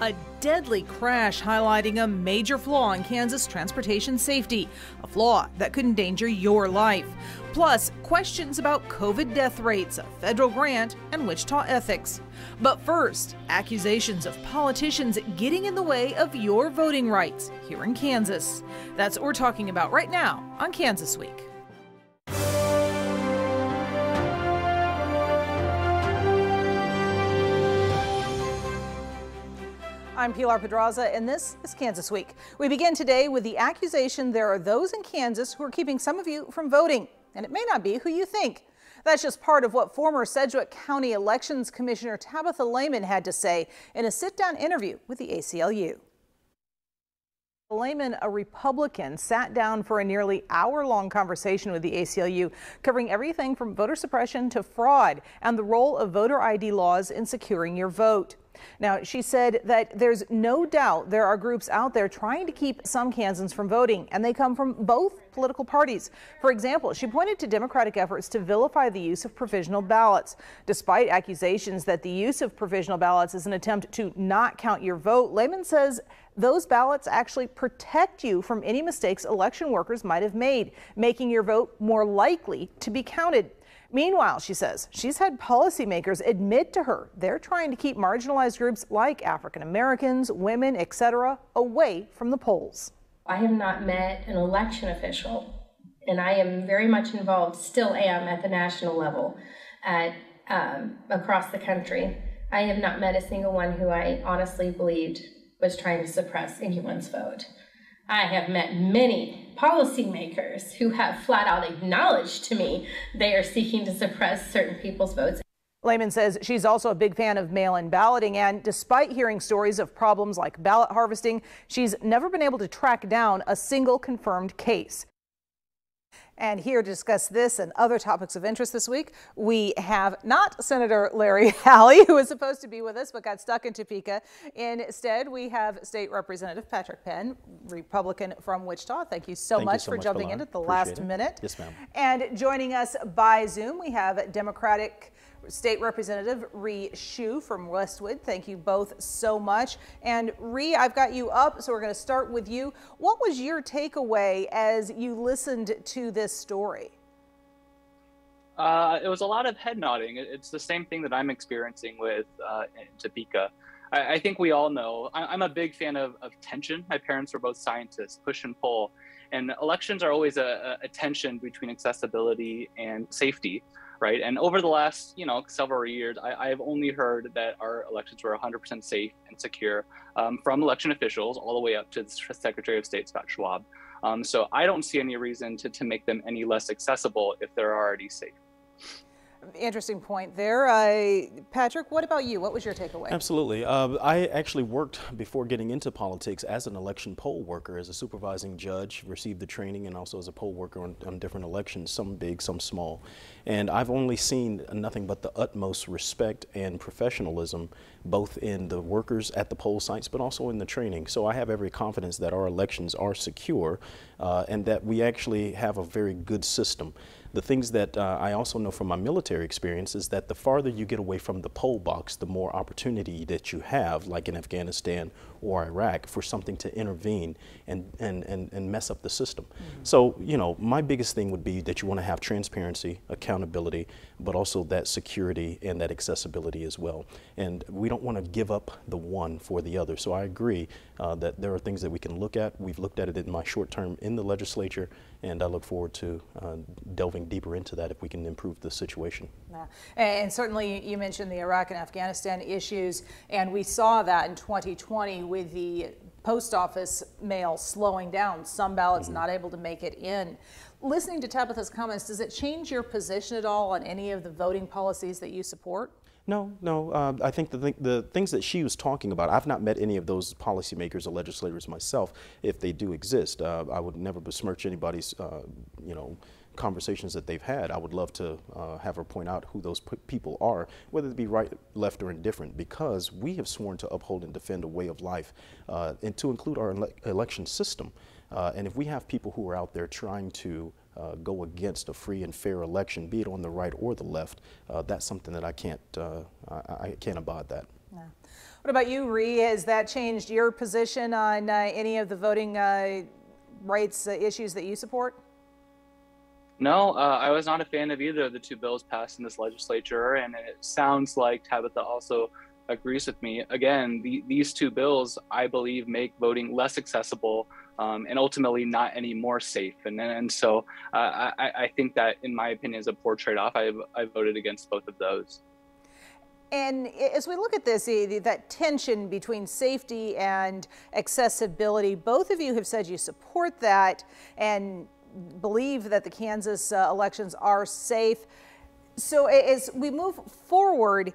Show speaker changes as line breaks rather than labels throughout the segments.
A deadly crash highlighting a major flaw in Kansas transportation safety, a flaw that could endanger your life. Plus, questions about COVID death rates, a federal grant, and Wichita ethics. But first, accusations of politicians getting in the way of your voting rights here in Kansas. That's what we're talking about right now on Kansas Week. I'm Pilar Pedraza, and this is Kansas Week. We begin today with the accusation there are those in Kansas who are keeping some of you from voting, and it may not be who you think. That's just part of what former Sedgwick County Elections Commissioner Tabitha Lehman had to say in a sit-down interview with the ACLU. Lehman, a Republican, sat down for a nearly hour-long conversation with the ACLU, covering everything from voter suppression to fraud and the role of voter ID laws in securing your vote. Now, she said that there's no doubt there are groups out there trying to keep some Kansans from voting, and they come from both political parties. For example, she pointed to Democratic efforts to vilify the use of provisional ballots. Despite accusations that the use of provisional ballots is an attempt to not count your vote, Lehman says those ballots actually protect you from any mistakes election workers might have made, making your vote more likely to be counted. Meanwhile, she says she's had policymakers admit to her they're trying to keep marginalized groups like African Americans, women, etc., away from the polls.
I have not met an election official, and I am very much involved, still am at the national level, at um, across the country. I have not met a single one who I honestly believed was trying to suppress anyone's vote. I have met many policymakers who have flat out acknowledged to me they are seeking to suppress certain people's votes.
Lehman says she's also a big fan of mail in balloting, and despite hearing stories of problems like ballot harvesting, she's never been able to track down a single confirmed case. And here to discuss this and other topics of interest this week, we have not Senator Larry Alley, who was supposed to be with us but got stuck in Topeka. Instead, we have State Representative Patrick Penn, Republican from Wichita. Thank you so,
Thank
much
you so
for
much,
jumping in at the
Appreciate
last
it.
minute.
Yes, ma'am.
And joining us by Zoom, we have Democratic State Representative Rui Xu from Westwood. Thank you both so much. And Rui, I've got you up, so we're going to start with you. What was your takeaway as you listened to this story?
Uh, it was a lot of head nodding. It's the same thing that I'm experiencing with uh, Topeka. I, I think we all know. I, I'm a big fan of, of tension. My parents were both scientists, push and pull, and elections are always a, a tension between accessibility and safety, right? And over the last, you know, several years, I, I've only heard that our elections were 100% safe and secure um, from election officials all the way up to the Secretary of State Scott Schwab. Um, so I don't see any reason to, to make them any less accessible if they're already safe.
Interesting point there. Uh, Patrick, what about you? What was your takeaway?
Absolutely. Uh, I actually worked before getting into politics as an election poll worker, as a supervising judge, received the training, and also as a poll worker on, on different elections, some big, some small. And I've only seen nothing but the utmost respect and professionalism, both in the workers at the poll sites, but also in the training. So I have every confidence that our elections are secure uh, and that we actually have a very good system. The things that uh, I also know from my military experience is that the farther you get away from the poll box, the more opportunity that you have, like in Afghanistan or Iraq, for something to intervene and, and, and, and mess up the system. So, you know, my biggest thing would be that you want to have transparency, accountability, but also that security and that accessibility as well. And we don't want to give up the one for the other. So I agree uh, that there are things that we can look at. We've looked at it in my short term in the legislature, and I look forward to uh, delving deeper into that if we can improve the situation.
Yeah. And certainly you mentioned the Iraq and Afghanistan issues, and we saw that in 2020 with the post office mail slowing down, some ballots not able to make it in. Listening to Tabitha's comments, does it change your position at all on any of the voting policies that you support?
No, no. Uh, I think the, th- the things that she was talking about, I've not met any of those policymakers or legislators myself, if they do exist. Uh, I would never besmirch anybody's, uh, you know, conversations that they've had. I would love to uh, have her point out who those people are, whether it be right, left, or indifferent, because we have sworn to uphold and defend a way of life uh, and to include our ele- election system. Uh, and if we have people who are out there trying to uh, go against a free and fair election, be it on the right or the left, uh, that's something that I can't, uh, I, I can't abide that.
Yeah. What about you, Rui? Has that changed your position on any of the voting rights issues that you support?
No, uh, I was not a fan of either of the two bills passed in this legislature, and it sounds like Tabitha also agrees with me. Again, the, these two bills, I believe, make voting less accessible um, and ultimately not any more safe. And, and so uh, I, I think that, in my opinion, is a poor trade off. I, I voted against both of those.
And as we look at this, that tension between safety and accessibility, both of you have said you support that and believe that the Kansas uh, elections are safe. So as we move forward,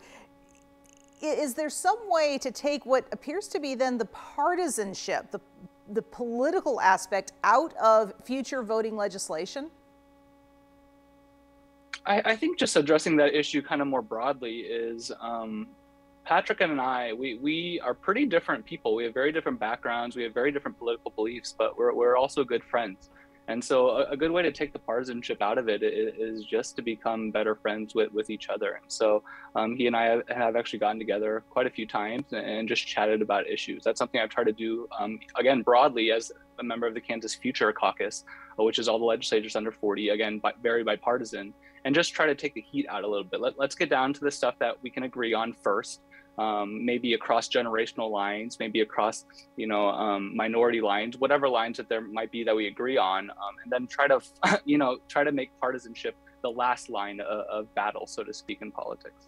is there some way to take what appears to be then the partisanship, the, the political aspect out of future voting legislation?
I, I, think just addressing that issue kind of more broadly is um, Patrick and I, we, we are pretty different people. We have very different backgrounds. We have very different political beliefs, but we're, we're also good friends. And so a, a good way to take the partisanship out of it is, is, just to become better friends with, with each other. And so um, he and I have, have, actually gotten together quite a few times and just chatted about issues. That's something I've tried to do, um, again, broadly as a member of the Kansas Future Caucus, which is all the legislators under 40, again, very bipartisan and just try to take the heat out a little bit. Let, Let, us get down to the stuff that we can agree on first. Um, maybe across generational lines, maybe across you know um, minority lines, whatever lines that there might be that we agree on, um, and then try to you know try to make partisanship the last line of, of battle, so to speak, in politics.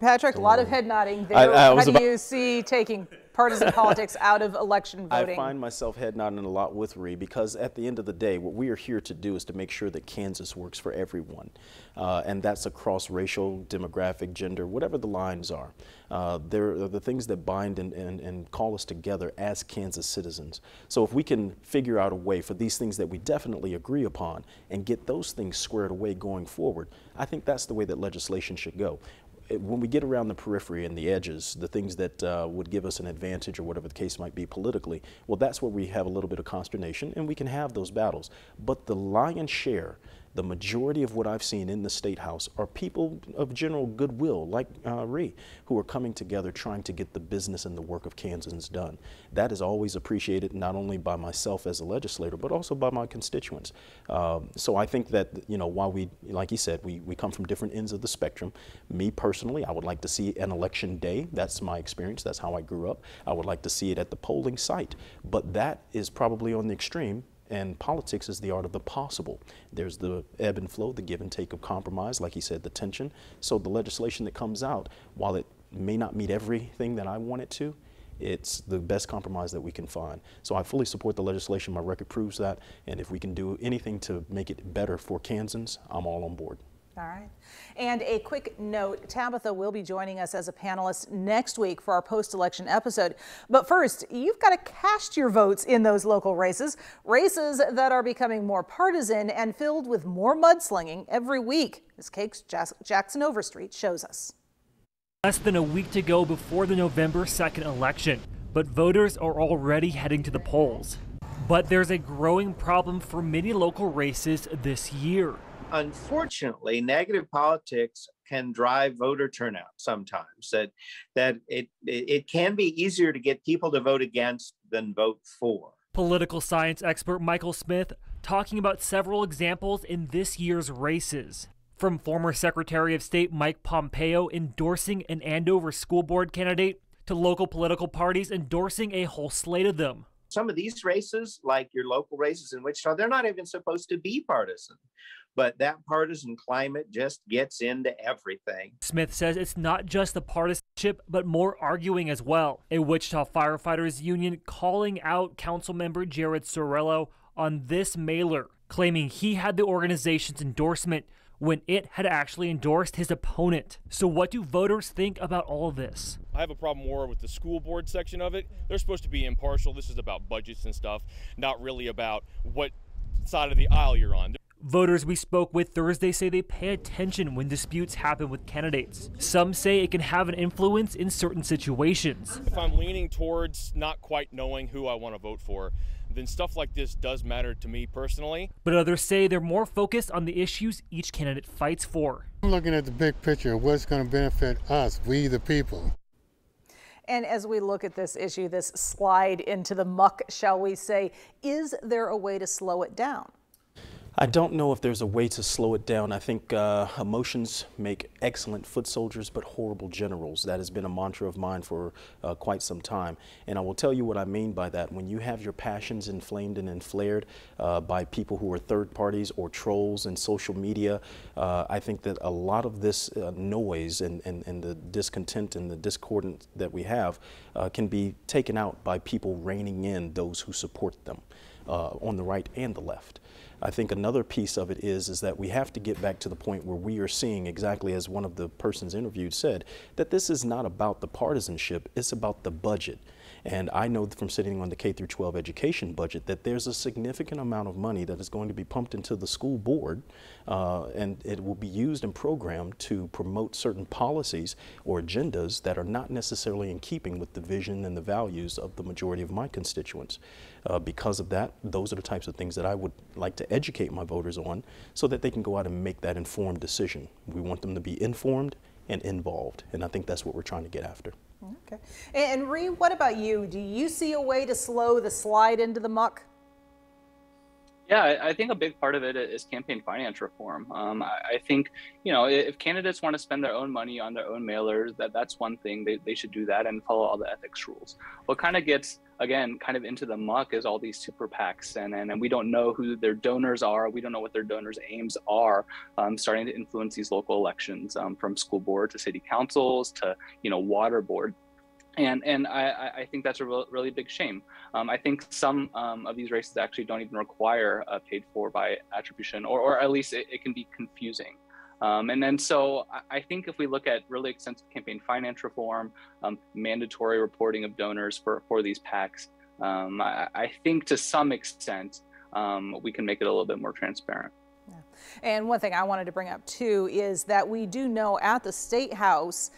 Patrick, a lot of head nodding there. I, I How do you see taking partisan politics out of election voting.
I find myself head nodding a lot with Rui because at the end of the day, what we are here to do is to make sure that Kansas works for everyone. Uh, and that's across racial, demographic, gender, whatever the lines are. Uh, there are the things that bind and, and, and call us together as Kansas citizens. So if we can figure out a way for these things that we definitely agree upon and get those things squared away going forward, I think that's the way that legislation should go when we get around the periphery and the edges, the things that uh, would give us an advantage or whatever the case might be politically, well, that's where we have a little bit of consternation and we can have those battles. But the lion's share the majority of what I've seen in the State House are people of general goodwill, like uh, Rui, who are coming together trying to get the business and the work of Kansans done. That is always appreciated not only by myself as a legislator, but also by my constituents. Um, so I think that, you know, while we, like you said, we, we come from different ends of the spectrum, me personally, I would like to see an election day. That's my experience. That's how I grew up. I would like to see it at the polling site. But that is probably on the extreme and politics is the art of the possible. There's the ebb and flow, the give and take of compromise, like he said, the tension. So the legislation that comes out, while it may not meet everything that I want it to, it's the best compromise that we can find. So I fully support the legislation. My record proves that. And if we can do anything to make it better for Kansans, I'm all on board.
All right. And a quick note, Tabitha will be joining us as a panelist next week for our post-election episode. But first, you've got to cast your votes in those local races, races that are becoming more partisan and filled with more mudslinging every week, as KAKE's Jackson Overstreet shows us.
Less than a week to go before the November 2nd election, but voters are already heading to the polls. But there's a growing problem for many local races this year
unfortunately, negative politics can drive voter turnout sometimes. That that it it can be easier to get people to vote against than vote for.
Political science expert Michael Smith talking about several examples in this year's races. From former Secretary of State Mike Pompeo endorsing an Andover school board candidate to local political parties endorsing a whole slate of them
some of these races, like your local races in Wichita, they're not even supposed to be partisan but that partisan climate just gets into everything.
Smith says it's not just the partisanship, but more arguing as well. A Wichita Firefighters Union calling out Councilmember Jared Cerullo on this mailer, claiming he had the organization's endorsement when it had actually endorsed his opponent. So, what do voters think about all of this?
I have a problem more with the school board section of it. They're supposed to be impartial. This is about budgets and stuff, not really about what side of the aisle you're on.
Voters we spoke with Thursday say they pay attention when disputes happen with candidates. Some say it can have an influence in certain situations.
If I'm leaning towards not quite knowing who I want to vote for, then stuff like this does matter to me personally.
But others say they're more focused on the issues each candidate fights for.
I'm looking at the big picture of what's going to benefit us, we the people.
And as we look at this issue, this slide into the muck, shall we say, is there a way to slow it down?
I don't know if there's a way to slow it down. I think uh, emotions make excellent foot soldiers, but horrible generals. That has been a mantra of mine for uh, quite some time. And I will tell you what I mean by that. When you have your passions inflamed and inflared uh, by people who are third parties or trolls and social media, uh, I think that a lot of this uh, noise and, and, and, the discontent and the discordant that we have uh, can be taken out by people reining in those who support them on the right and the left. I think another piece of it is, is that we have to get back to the point where we are seeing exactly as one of the persons interviewed said, that this is not about the partisanship, it's about the budget. And I know from sitting on the K through 12 education budget that there's a significant amount of money that is going to be pumped into the school board, uh, and it will be used and programmed to promote certain policies or agendas that are not necessarily in keeping with the vision and the values of the majority of my constituents. Uh, because of that, those are the types of things that I would like to educate my voters on so that they can go out and make that informed decision. We want them to be informed and involved, and I think that's what we're trying to get after.
Okay. And Rui, what about you? Do you see a way to slow the slide into the muck?
Yeah, I think a big part of it is campaign finance reform. Um, I, think, you know, if candidates want to spend their own money on their own mailers, that that's one thing. They, they should do that and follow all the ethics rules. What kind of gets, again, kind of into the muck is all these super PACs, and, and, and we don't know who their donors are. We don't know what their donors' aims are, um, starting to influence these local elections um, from school board to city councils to, you know, water board and and I, I think that's a real, really big shame. Um, I think some um, of these races actually don't even require paid for by attribution, or, or at least it, it can be confusing. Um, and then so I think if we look at really extensive campaign finance reform, um, mandatory reporting of donors for, for these PACs, um, I, I, think to some extent um, we can make it a little bit more transparent.
Yeah. And one thing I wanted to bring up too is that we do know at the State House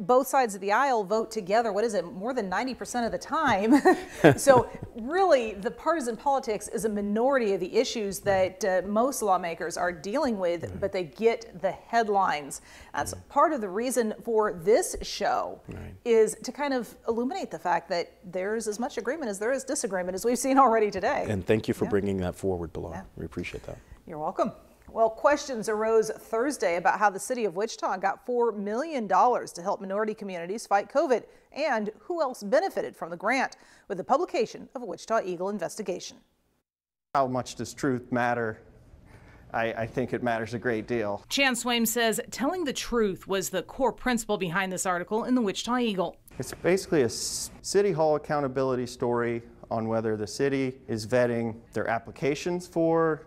both sides of the aisle vote together, what is it, more than 90% of the time. so really the partisan politics is a minority of the issues that uh, most lawmakers are dealing with, right. but they get the headlines. That's right. part of the reason for this show right. is to kind of illuminate the fact that there's as much agreement as there is disagreement as we've seen already today.
And thank you for yeah. bringing that forward, Pilar. Yeah. We appreciate that.
You're welcome. Well, questions arose Thursday about how the city of Wichita got $4 million to help minority communities fight COVID and who else benefited from the grant with the publication of a Wichita Eagle investigation.
How much does truth matter? I, I, think it matters a great deal.
Chance Swaim says telling the truth was the core principle behind this article in the Wichita Eagle.
It's basically a city hall accountability story on whether the city is vetting their applications for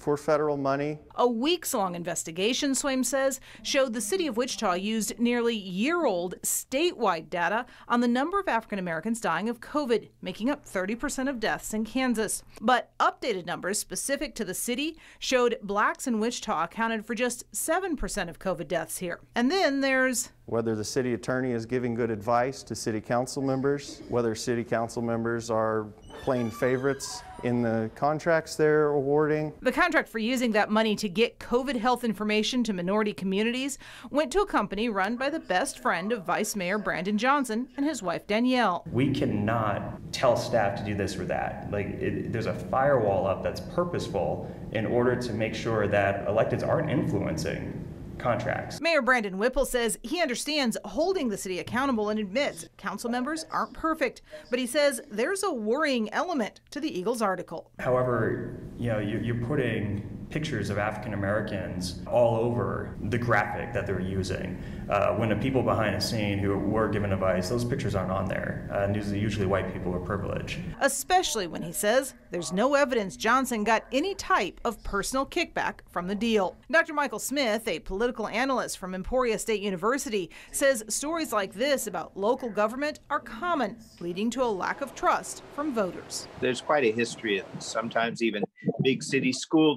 for federal money.
A weeks long investigation, Swaim says, showed the city of Wichita used nearly year old statewide data on the number of African Americans dying of COVID, making up 30% of deaths in Kansas. But updated numbers specific to the city showed blacks in Wichita accounted for just 7% of COVID deaths here. And then there's
whether the city attorney is giving good advice to city council members, whether city council members are playing favorites in the contracts they're awarding.
The contract for using that money to get COVID health information to minority communities went to a company run by the best friend of Vice Mayor Brandon Johnson and his wife Danielle.
We cannot tell staff to do this or that. Like it, there's a firewall up that's purposeful in order to make sure that electeds aren't influencing contracts.
Mayor Brandon Whipple says he understands holding the city accountable and admits council members aren't perfect, but he says there's a worrying element to the Eagles article.
However, you know, you're putting pictures of African Americans all over the graphic that they're using. Uh, when the people behind the scene who were given advice, those pictures aren't on there. Uh, and these are usually white people are privileged.
Especially when he says there's no evidence Johnson got any type of personal kickback from the deal. Dr. Michael Smith, a political analyst from Emporia State University, says stories like this about local government are common, leading to a lack of trust from voters.
There's quite a history of this. Sometimes even big city school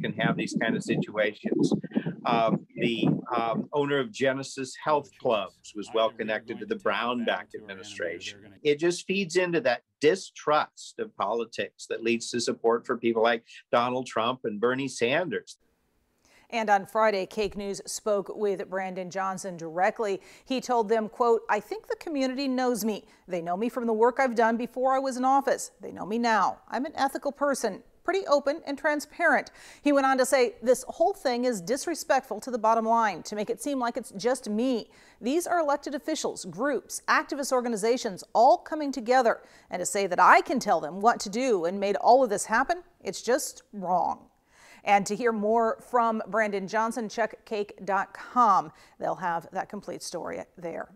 can have these kind of situations. Um, the um, owner of Genesis Health Clubs was well connected to the Brownback administration. It just feeds into that distrust of politics that leads to support for people like Donald Trump and Bernie Sanders.
And on Friday, KAKE News spoke with Brandon Johnson directly. He told them, quote, I think the community knows me. They know me from the work I've done before I was in office. They know me now. I'm an ethical person pretty open and transparent. He went on to say, This whole thing is disrespectful to the bottom line to make it seem like it's just me. These are elected officials, groups, activist organizations all coming together. And to say that I can tell them what to do and made all of this happen, it's just wrong. And to hear more from Brandon Johnson, check kake.com. They'll have that complete story there.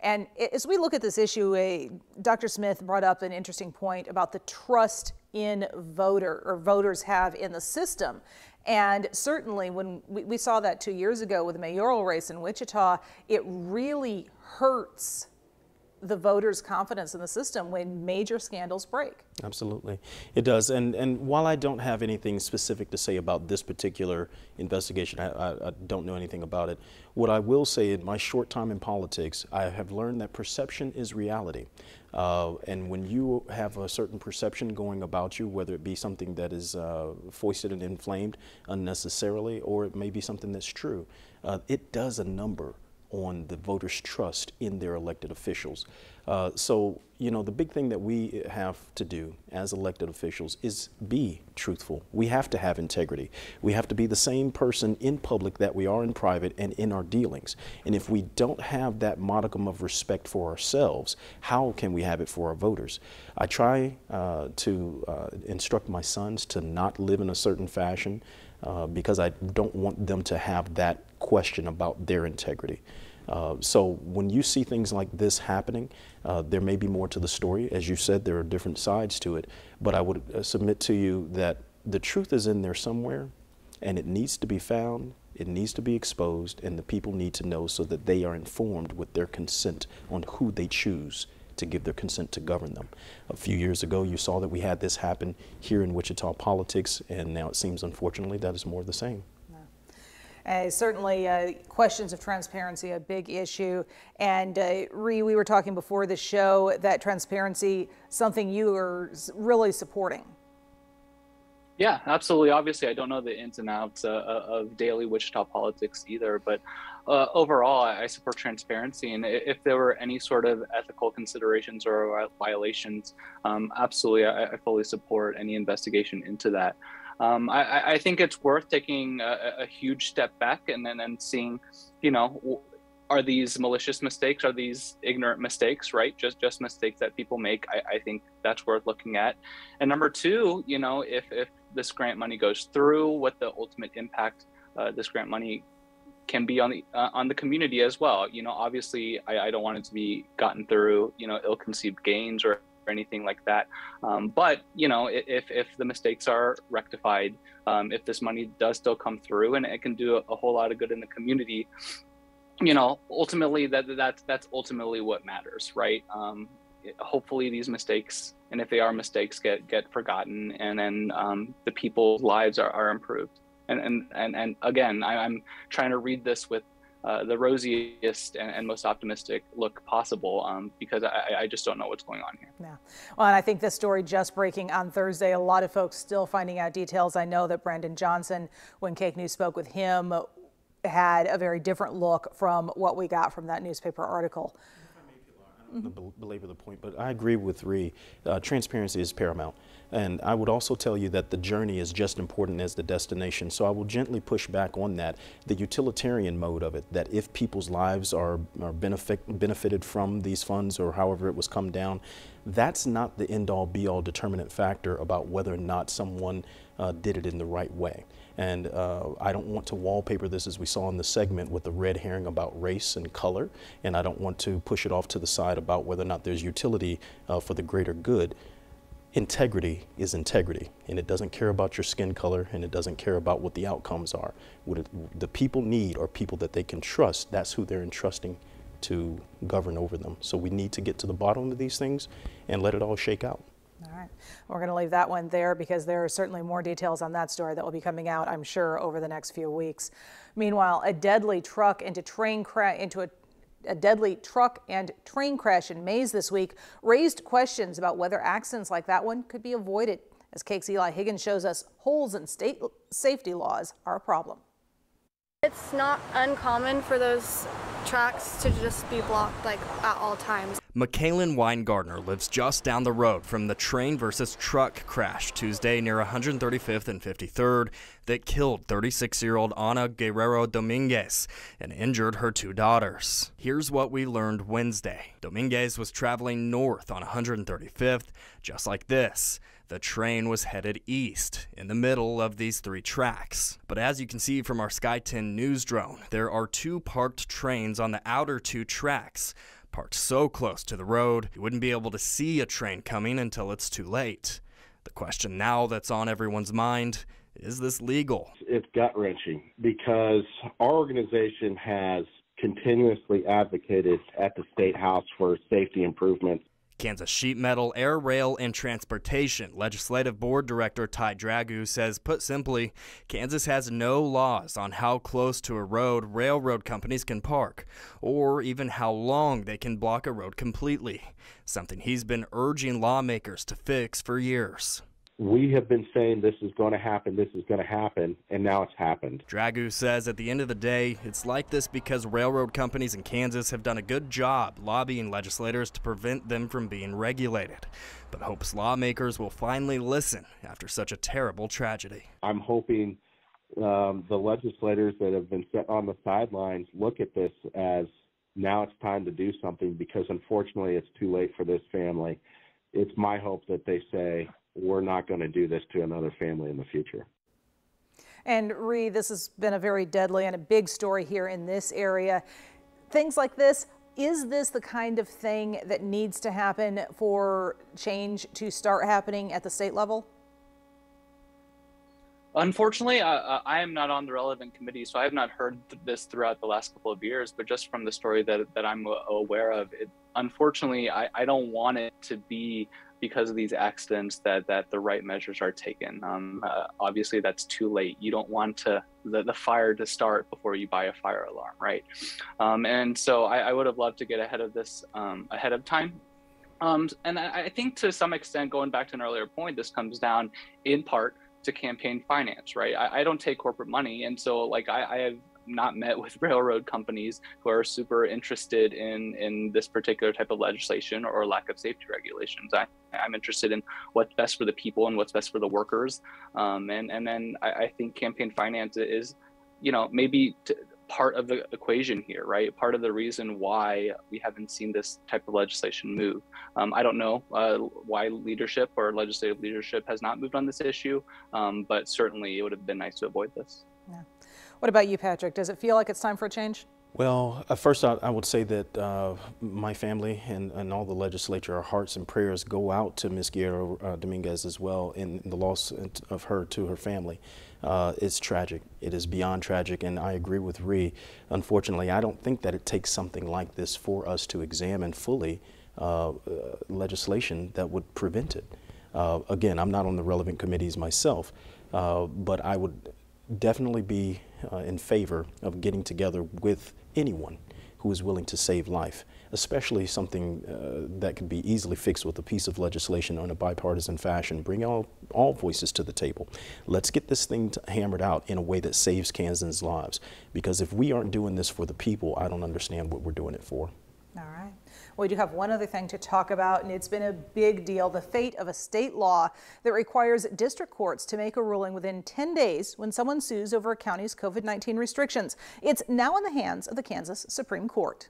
And as we look at this issue, a, Dr. Smith brought up an interesting point about the trust in voter or voters have in the system. And certainly when we, we saw that two years ago with the mayoral race in Wichita, it really hurts the voters' confidence in the system when major scandals break.
Absolutely, it does. And and while I don't have anything specific to say about this particular investigation, I, I, I, don't know anything about it. What I will say in my short time in politics, I have learned that perception is reality. Uh, and when you have a certain perception going about you, whether it be something that is uh, foisted and inflamed unnecessarily, or it may be something that's true, uh, it does a number on the voters' trust in their elected officials. Uh, so, you know, the big thing that we have to do as elected officials is be truthful. We have to have integrity. We have to be the same person in public that we are in private and in our dealings. And if we don't have that modicum of respect for ourselves, how can we have it for our voters? I try uh, to uh, instruct my sons to not live in a certain fashion uh, because I don't want them to have that question about their integrity. Uh, so when you see things like this happening, uh, there may be more to the story. As you said, there are different sides to it. But I would uh, submit to you that the truth is in there somewhere, and it needs to be found. It needs to be exposed, and the people need to know so that they are informed with their consent on who they choose to give their consent to govern them. A few years ago, you saw that we had this happen here in Wichita politics, and now it seems, unfortunately, that is more of the same.
Uh, certainly, uh, questions of transparency a big issue. And uh, Rui, we were talking before the show that transparency something you are really supporting.
Yeah, absolutely. Obviously, I don't know the ins and outs uh, uh, of daily Wichita politics either, but uh, overall, I support transparency. And if there were any sort of ethical considerations or violations, um, absolutely, I, I, fully support any investigation into that. Um, I, I, think it's worth taking a, a, huge step back and then and seeing, you know, are these malicious mistakes? Are these ignorant mistakes? Right? Just just mistakes that people make. I, I think that's worth looking at. And number two, you know, if if this grant money goes through, what the ultimate impact uh, this grant money can be on the uh, on the community as well. You know, obviously, I, I, don't want it to be gotten through you know ill-conceived gains or, or anything like that. Um, but you know, if if the mistakes are rectified, um, if this money does still come through and it can do a, whole lot of good in the community, you know, ultimately that that's that's ultimately what matters, right? Um, hopefully these mistakes and if they are mistakes get get forgotten and then um, the people's lives are, are improved and and and, and again I, am trying to read this with uh, the rosiest and, and, most optimistic look possible um, because I, I, just don't know what's going on here.
Yeah. Well, and I think this story just breaking on Thursday, a lot of folks still finding out details. I know that Brandon Johnson, when KAKE News spoke with him, had a very different look from what we got from that newspaper article.
Mm -hmm. belabor the point, but I agree with Rui. Uh, transparency is paramount. And I would also tell you that the journey is just important as the destination. So I will gently push back on that, the utilitarian mode of it, that if people's lives are, are benefit, benefited from these funds or however it was come down, that's not the end all be all determinant factor about whether or not someone uh, did it in the right way. And uh, I don't want to wallpaper this as we saw in the segment with the red herring about race and color. And I don't want to push it off to the side about whether or not there's utility uh, for the greater good integrity is integrity and it doesn't care about your skin color and it doesn't care about what the outcomes are. What it, the people need are people that they can trust. That's who they're entrusting to govern over them. So we need to get to the bottom of these things and let it all shake out.
All right. We're going to leave that one there because there are certainly more details on that story that will be coming out, I'm sure, over the next few weeks. Meanwhile, a deadly truck into train crash into a a deadly truck and train crash in Maize this week raised questions about whether accidents like that one could be avoided. As KAKE's Eli Higgins shows us, holes in state safety laws are a problem.
It's not uncommon for those tracks to just be blocked like at all times.
McKaylin Weingartner lives just down the road from the train versus truck crash Tuesday near 135th and 53rd that killed 36 year old Ana Guerrero Dominguez and injured her two daughters. Here's what we learned Wednesday Dominguez was traveling north on 135th, just like this. The train was headed east in the middle of these three tracks. But as you can see from our Sky 10 news drone, there are two parked trains on the outer two tracks. Parked so close to the road, you wouldn't be able to see a train coming until it's too late. The question now that's on everyone's mind is this legal?
It's gut wrenching because our organization has continuously advocated at the State House for safety improvements
Kansas Sheet Metal, Air, Rail, and Transportation. Legislative Board Director Ty Dragoo says, put simply, Kansas has no laws on how close to a road railroad companies can park, or even how long they can block a road completely, something he's been urging lawmakers to fix for years
we have been saying this is going to happen, this is going to happen, and now it's happened.
Dragoo says at the end of the day, it's like this because railroad companies in Kansas have done a good job lobbying legislators to prevent them from being regulated. But hopes lawmakers will finally listen after such a terrible tragedy.
I'm hoping um, the legislators that have been set on the sidelines look at this as now it's time to do something because unfortunately it's too late for this family. It's my hope that they say, we're not going to do this to another family in the future.
And Rui, this has been a very deadly and a big story here in this area. Things like this, is this the kind of thing that needs to happen for change to start happening at the state level?
Unfortunately, I, I, am not on the relevant committee, so I have not heard this throughout the last couple of years. But just from the story that, that I'm aware of, it, unfortunately, I, I don't want it to be because of these accidents that that the right measures are taken. Um, uh, obviously, that's too late. You don't want to the, the fire to start before you buy a fire alarm, right? Um, and so I, I, would have loved to get ahead of this um, ahead of time. Um, and I, I think to some extent, going back to an earlier point, this comes down in part to campaign finance, right? I, I, don't take corporate money, and so like I, I, have not met with railroad companies who are super interested in in this particular type of legislation or lack of safety regulations. I, I'm interested in what's best for the people and what's best for the workers. Um, and and then I, I, think campaign finance is, you know, maybe part of the equation here, right? Part of the reason why we haven't seen this type of legislation move. Um, I don't know uh, why leadership or legislative leadership has not moved on this issue, um, but certainly it would have been nice to avoid this.
Yeah. What about you, Patrick? Does it feel like it's time for a change?
Well, uh, first I, I, would say that uh, my family and, and, all the legislature, our hearts and prayers go out to Ms. Guerrero uh, Dominguez as well in, in, the loss of her to her family. Uh, it's tragic. It is beyond tragic, and I agree with Rui. Unfortunately, I don't think that it takes something like this for us to examine fully uh, uh, legislation that would prevent it. again, I'm not on the relevant committees myself, but I would definitely be uh, in favor of getting together with anyone who is willing to save life, especially something uh, that could be easily fixed with a piece of legislation on a bipartisan fashion. Bring all, all voices to the table. Let's get this thing hammered out in a way that saves Kansans' lives. Because if we aren't doing this for the people, I don't understand what we're doing it for.
All right. We do have one other thing to talk about, and it's been a big deal the fate of a state law that requires district courts to make a ruling within 10 days when someone sues over a county's COVID 19 restrictions. It's now in the hands of the Kansas Supreme Court.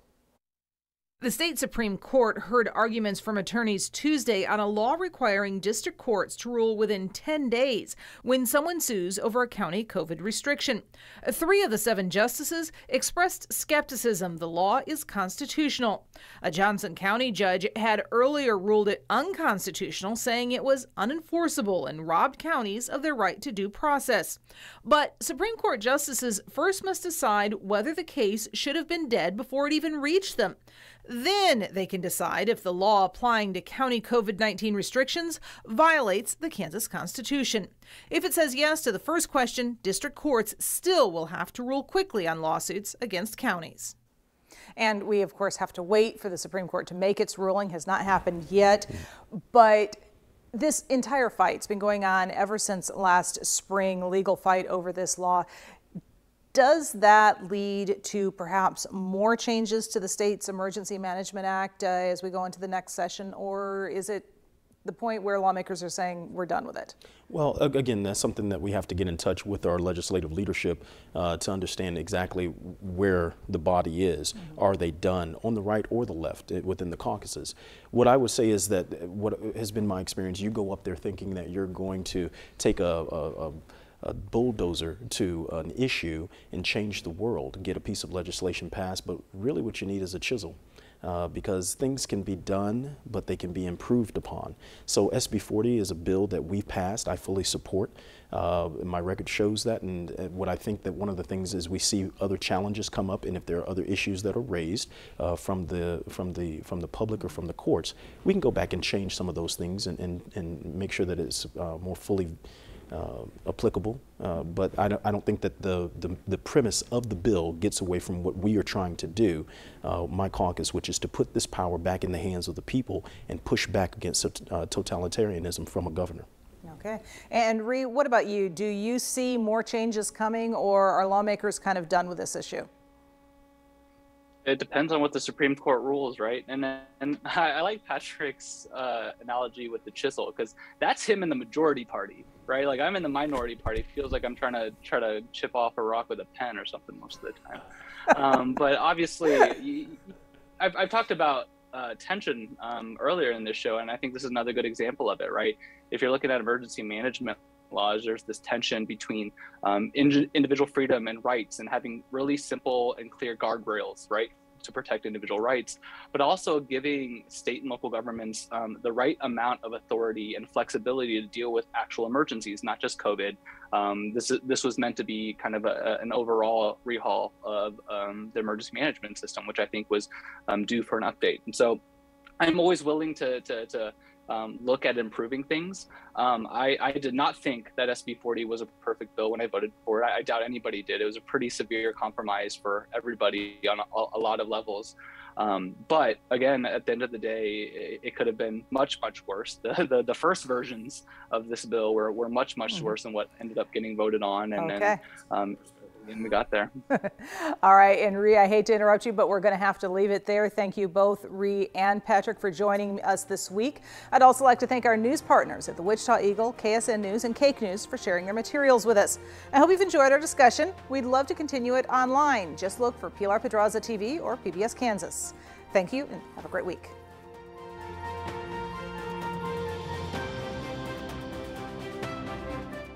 The state Supreme Court heard arguments from attorneys Tuesday on a law requiring district courts to rule within 10 days when someone sues over a county COVID restriction. Three of the seven justices expressed skepticism the law is constitutional. A Johnson County judge had earlier ruled it unconstitutional, saying it was unenforceable and robbed counties of their right to due process. But Supreme Court justices first must decide whether the case should have been dead before it even reached them. Then they can decide if the law applying to county COVID 19 restrictions violates the Kansas Constitution. If it says yes to the first question, district courts still will have to rule quickly on lawsuits against counties. And we, of course, have to wait for the Supreme Court to make its ruling. Has not happened yet. But this entire fight's been going on ever since last spring, legal fight over this law. Does that lead to perhaps more changes to the state's Emergency Management Act uh, as we go into the next session, or is it the point where lawmakers are saying we're done with it?
Well, again, that's something that we have to get in touch with our legislative leadership uh, to understand exactly where the body is. Mm -hmm. Are they done on the right or the left eh, within the caucuses? What I would say is that what has been my experience, you go up there thinking that you're going to take a, a, a a bulldozer to an issue and change the world, get a piece of legislation passed, but really what you need is a chisel uh, because things can be done, but they can be improved upon. So SB 40 is a bill that we've passed, I fully support. Uh, my record shows that, and uh, what I think that one of the things is we see other challenges come up, and if there are other issues that are raised uh, from the from the from the public or from the courts, we can go back and change some of those things and and, and make sure that it's uh, more fully uh, applicable, uh, but I don't, I don't, think that the, the, the, premise of the bill gets away from what we are trying to do, uh, my caucus, which is to put this power back in the hands of the people and push back against uh, totalitarianism from a governor.
Okay. And Rui, what about you? Do you see more changes coming or are lawmakers kind of done with this issue?
it depends on what the Supreme Court rules, right? And and I, I like Patrick's uh, analogy with the chisel because that's him in the majority party, right? Like I'm in the minority party. It feels like I'm trying to try to chip off a rock with a pen or something most of the time. Um, but obviously, you, I've, I've talked about uh, tension um, earlier in this show, and I think this is another good example of it, right? If you're looking at emergency management laws, there's this tension between um, in- individual freedom and rights and having really simple and clear guardrails, right? To protect individual rights, but also giving state and local governments um, the right amount of authority and flexibility to deal with actual emergencies, not just COVID. Um, this is, this was meant to be kind of a, an overall rehaul of um, the emergency management system, which I think was um, due for an update. And so, I'm always willing to to, to um, look at improving things. Um, I, I, did not think that SB 40 was a perfect bill when I voted for it. I, I, doubt anybody did. It was a pretty severe compromise for everybody on a, a lot of levels. Um, but again, at the end of the day, it, it, could have been much, much worse. The, the, the first versions of this bill were, were much, much mm-hmm. worse than what ended up getting voted on. And
okay.
then um, and we got there.
All right, and Rui, I hate to interrupt you, but we're going to have to leave it there. Thank you both, Rui and Patrick, for joining us this week. I'd also like to thank our news partners at the Wichita Eagle, KSN News, and KAKE News for sharing their materials with us. I hope you've enjoyed our discussion. We'd love to continue it online. Just look for Pilar Pedraza TV or PBS Kansas. Thank you, and have a great week.